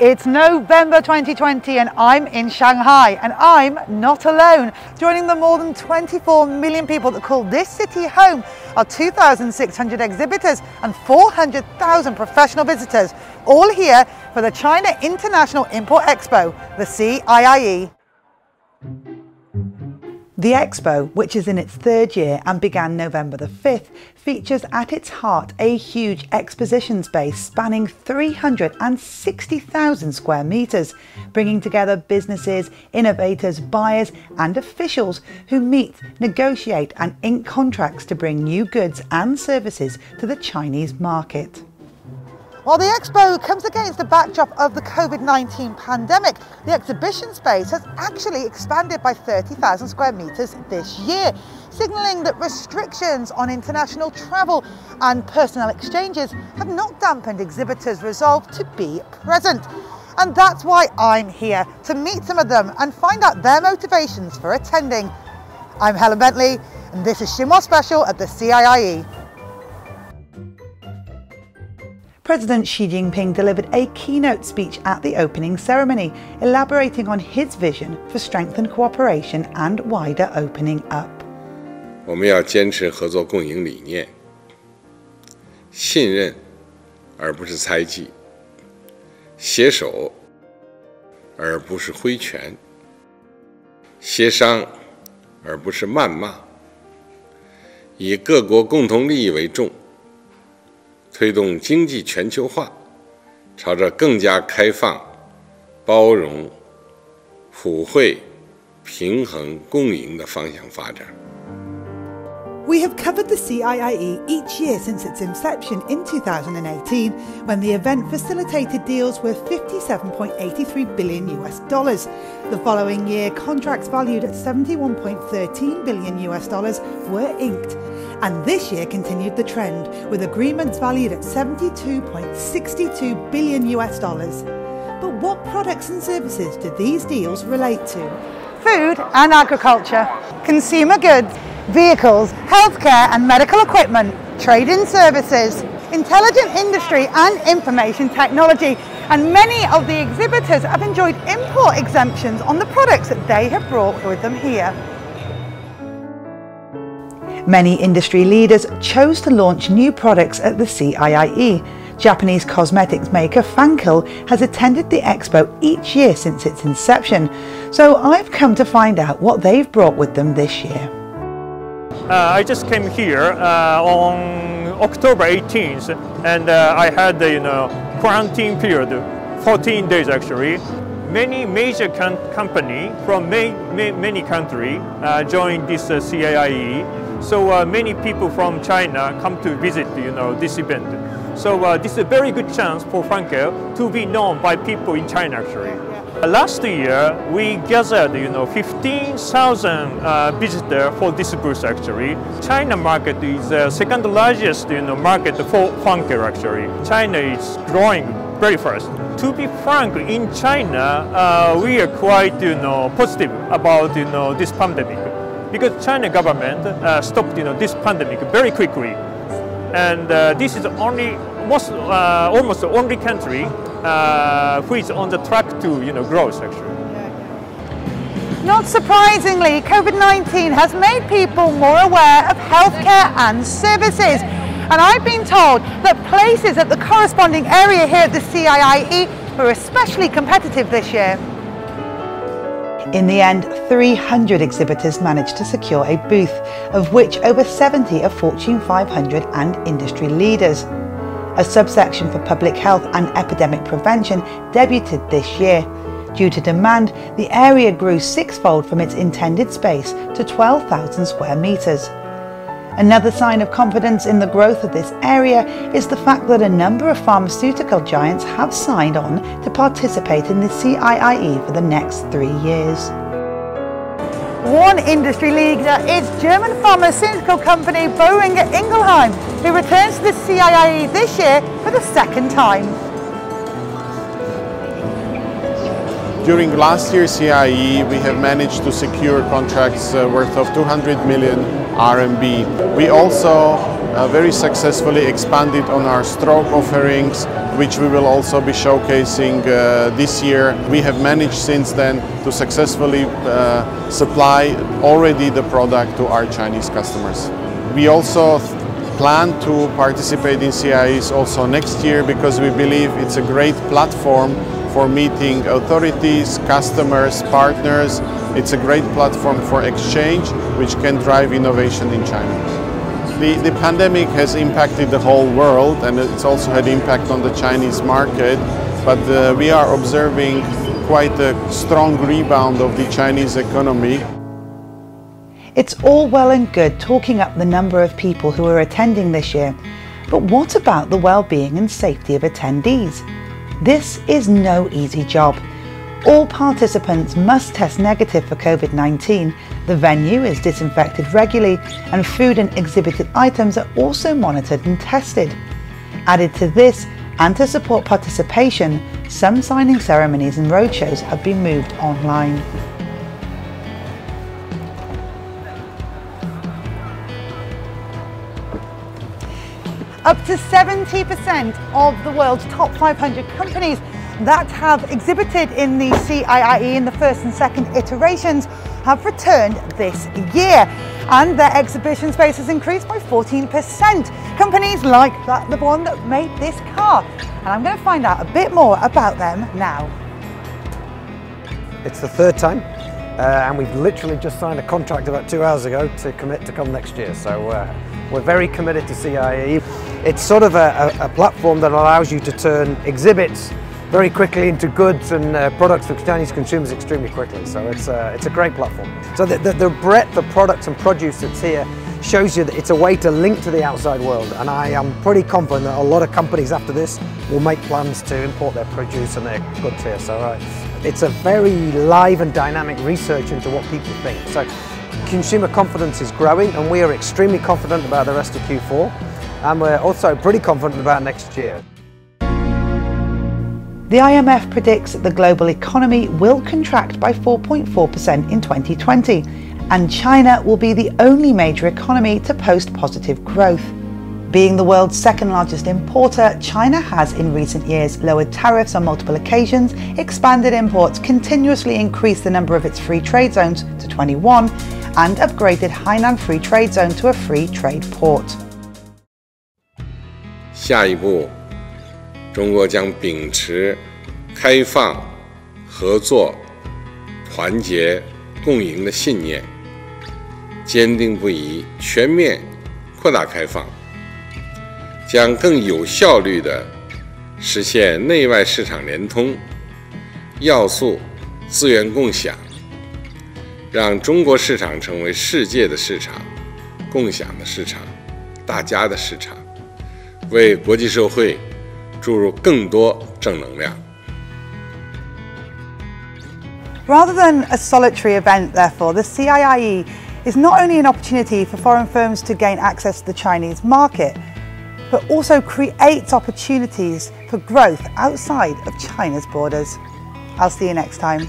It's November 2020 and I'm in Shanghai and I'm not alone. Joining the more than 24 million people that call this city home are 2,600 exhibitors and 400,000 professional visitors, all here for the China International Import Expo, the CIIE. The Expo, which is in its third year and began November the 5th, features at its heart a huge exposition space spanning 360,000 square metres, bringing together businesses, innovators, buyers, and officials who meet, negotiate, and ink contracts to bring new goods and services to the Chinese market. While the expo comes against the backdrop of the COVID-19 pandemic, the exhibition space has actually expanded by 30,000 square metres this year, signalling that restrictions on international travel and personnel exchanges have not dampened exhibitors' resolve to be present. And that's why I'm here, to meet some of them and find out their motivations for attending. I'm Helen Bentley, and this is Xinhua Special at the CIIE. President Xi Jinping delivered a keynote speech at the opening ceremony, elaborating on his vision for strengthened cooperation and wider opening up. 我们要坚持合作共赢理念，信任而不是猜忌，携手而不是挥拳，协商而不是谩骂，以各国共同利益为重。 推动经济全球化朝着更加开放、包容、普惠、平衡、共赢的方向发展。We have covered the CIIE each year since its inception in 2018, when the event facilitated deals worth 57.83 billion US dollars. The following year, contracts valued at 71.13 billion US dollars were inked. And this year continued the trend, with agreements valued at 72.62 billion US dollars. But what products and services do these deals relate to? Food and agriculture, consumer goods, vehicles, healthcare and medical equipment, trade-in services, intelligent industry and information technology. And many of the exhibitors have enjoyed import exemptions on the products that they have brought with them here. Many industry leaders chose to launch new products at the CIIE. Japanese cosmetics maker Fancl has attended the expo each year since its inception, so I've come to find out what they've brought with them this year. Uh, I just came here uh, on October 18th and uh, I had the you know, quarantine period, 14 days actually. Many major company from many, many countries uh, joined this CIIE. So uh, many people from China come to visit you know, this event. So uh, this is a very good chance for Fancl to be known by people in China actually. Last year, we gathered, you know, 15,000 uh, visitors for this booth actually. China market is the second largest, you know, market for Fancl actually. China is growing very fast. To be frank, in China, uh, we are quite, you know, positive about, you know, this pandemic because China government uh, stopped, you know, this pandemic very quickly. And uh, this is only, most, uh, almost the only country uh, who is on the track to you know, growth actually. Not surprisingly, COVID-19 has made people more aware of healthcare and services. And I've been told that places at the corresponding area here at the CIIE were especially competitive this year. In the end, 300 exhibitors managed to secure a booth, of which over 70 are Fortune 500 and industry leaders. A subsection for public health and epidemic prevention debuted this year. Due to demand, the area grew sixfold from its intended space to 12,000 square metres. Another sign of confidence in the growth of this area is the fact that a number of pharmaceutical giants have signed on to participate in the CIIE for the next three years. One industry leader is German pharmaceutical company Boehringer Ingelheim, who returns to the CIIE this year for the second time. During last year's CIE, we have managed to secure contracts uh, worth of 200 million RMB. We also uh, very successfully expanded on our stroke offerings, which we will also be showcasing uh, this year. We have managed since then to successfully uh, supply already the product to our Chinese customers. We also plan to participate in CIEs also next year because we believe it's a great platform for meeting authorities, customers, partners. It's a great platform for exchange which can drive innovation in China. The, the pandemic has impacted the whole world and it's also had impact on the Chinese market, but uh, we are observing quite a strong rebound of the Chinese economy. It's all well and good talking up the number of people who are attending this year, but what about the well-being and safety of attendees? This is no easy job. All participants must test negative for COVID-19, the venue is disinfected regularly and food and exhibited items are also monitored and tested. Added to this, and to support participation, some signing ceremonies and roadshows have been moved online. Up to 70% of the world's top 500 companies that have exhibited in the CIIE in the first and second iterations have returned this year and their exhibition space has increased by 14%. Companies like that, the one that made this car. And I'm going to find out a bit more about them now. It's the third time uh, and we've literally just signed a contract about two hours ago to commit to come next year. So uh, we're very committed to CIE. It's sort of a, a, a platform that allows you to turn exhibits very quickly into goods and uh, products for Chinese consumers extremely quickly. So it's, uh, it's a great platform. So the, the, the, breadth of products and produce that's here shows you that it's a way to link to the outside world. And I am pretty confident that a lot of companies after this will make plans to import their produce and their goods here. So uh, it's a very live and dynamic research into what people think. So consumer confidence is growing and we are extremely confident about the rest of Q4. And we're also pretty confident about next year. The IMF predicts that the global economy will contract by 4.4% in 2020, and China will be the only major economy to post positive growth. Being the world's second largest importer, China has in recent years lowered tariffs on multiple occasions, expanded imports, continuously increased the number of its free trade zones to 21, and upgraded Hainan Free Trade Zone to a free trade port. 下一步 中国将秉持开放、合作、团结、共赢的信念，坚定不移全面扩大开放，将更有效率地实现内外市场联通、要素资源共享，让中国市场成为世界的市场、共享的市场、大家的市场，为国际社会。注入更多正能量。Rather than a solitary event, therefore, the CIIE is not only an opportunity for foreign firms to gain access to the Chinese market, but also creates opportunities for growth outside of China's borders. I'll see you next time.